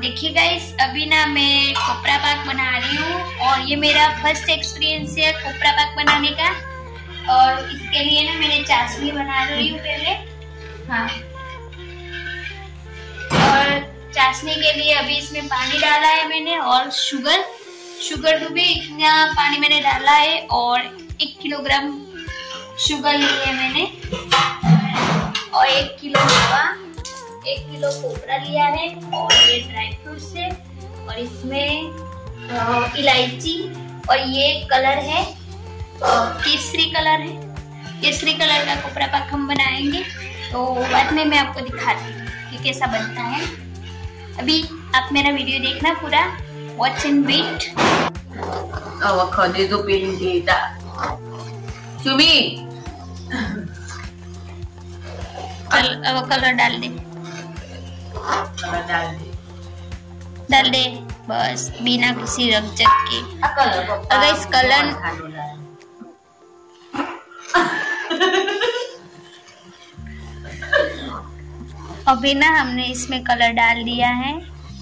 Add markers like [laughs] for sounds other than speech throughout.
देखिए गाइस अभी ना मैं कोपरा पाक बना रही हूँ और ये मेरा फ़र्स्ट एक्सपीरियंस है कोपरा पाक बनाने का। और इसके लिए ना मैंने चाशनी बना रही हूँ पहले। हाँ। और चाशनी के लिए अभी इसमें पानी डाला है मैंने और शुगर शुगर तो भी इतना पानी मैंने डाला है और एक किलोग्राम शुगर ली है मैंने। और एक किलो रवा किलो कोपरा लिया है और ये ड्राई फ्रूट्स है और इसमें इलायची और ये कलर है केसरी कलर है। केसरी कलर का कोपरा पाक हम बनाएँगे। तो बाद में मैं आपको दिखाती हूँ कि कैसा बनता है। अभी आप मेरा वीडियो देखना पूरा। Watch and wait Avocado pinita. Sumi. कल, अब कलर डाल दे। डाल दे। बस, बिना किसी रंग जग के। अगर इस कलर अभी ना हमने इसमें कलर डाल दिया है।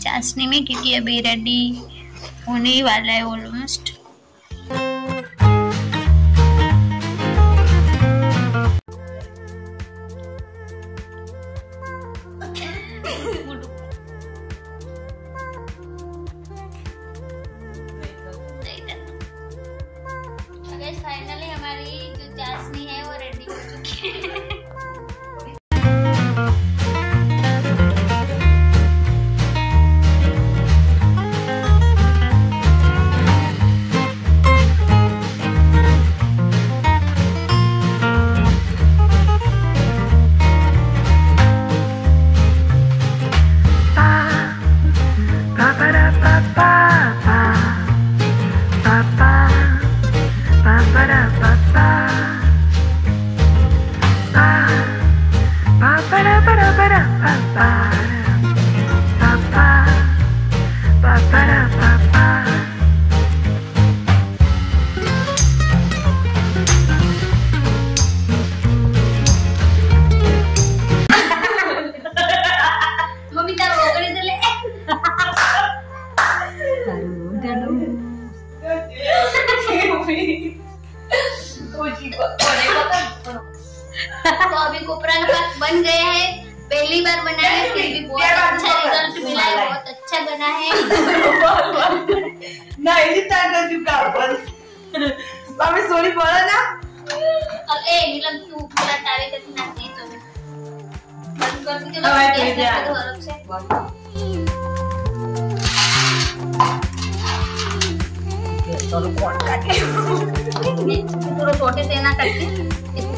चाशनी में, क्योंकि अभी रेडी होने ही वाला है ऑलमोस्ट फाइनली हमारी जो चाशनी है वो रेडी हो चुकी है। तो अभी कोपरा का पाक बन गया है। पहली बार बनाया है फिर भी बहुत अच्छा रिज़ल्ट मिला है बहुत अच्छा बना है। [laughs] नहीं जितना कर चुका बस। मम्मी सॉरी बोला ना। अब ए नीलम तू पूरा तावे करके नाचती तो बंद कर दी तो रख जा। दो अलग से। पूरा [laughs] छोटे से ना करके। [laughs]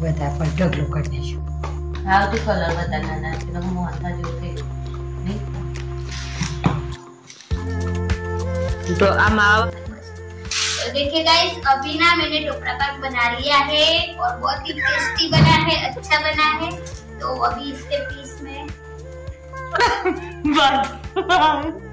બધા પણ ઢગલો કરી દેશું હા તે કલર બધા નાના પેલા મોહનથા જેવું થઈ ગયું નહીં? તો આમાં तो देखिए गाइस अभी ना मैंने टोकरा पाक बना लिया है और बहुत ही टेस्टी बना है अच्छा बना है तो अभी इसके पीस में બસ [laughs]